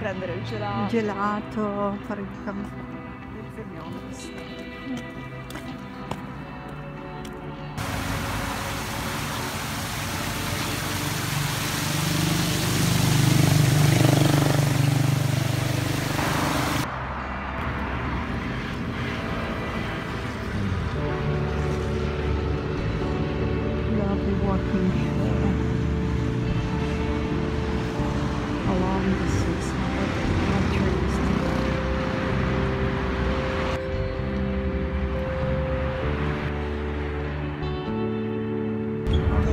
prendere il gelato. gelato, fare il cam-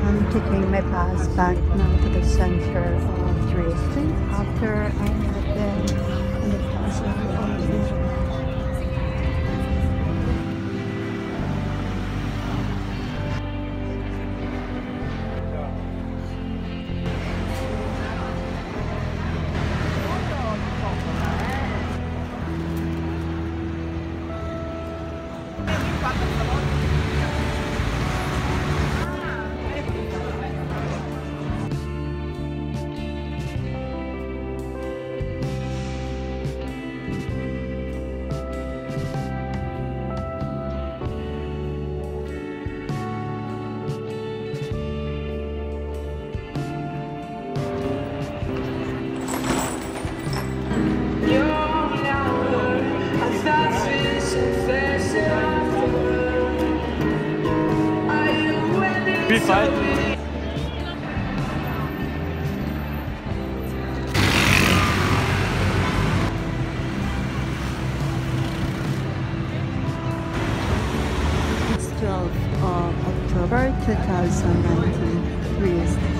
I'm taking my bus back now to the center of Trieste after I have Fight? It's 12th uh, of October 2019.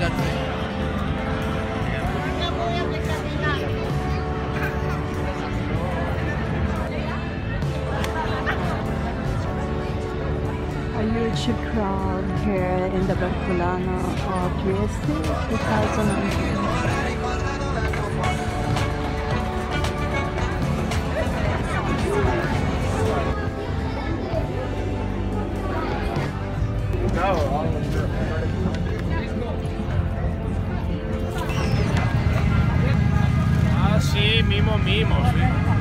A huge crowd here in the Barcolana of Trieste 2019. Ah, mimo, mimo, sí.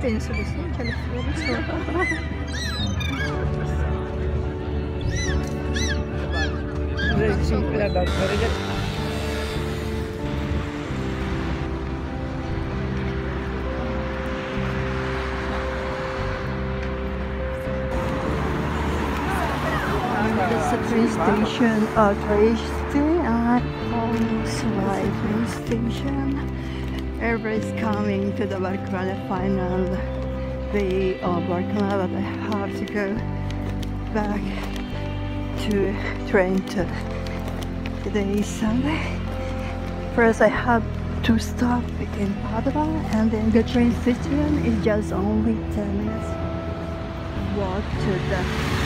Partito. Ah, penso di sì, c'è le fiori sopra. That's the train station of Trieste. I almost arrived train station. Everybody's coming to the Barcolana final day of Barcolana, I have to go back to Trento. Today is Sunday. First, I have to stop in Padua, and then the train station is just only 10 minutes walk to the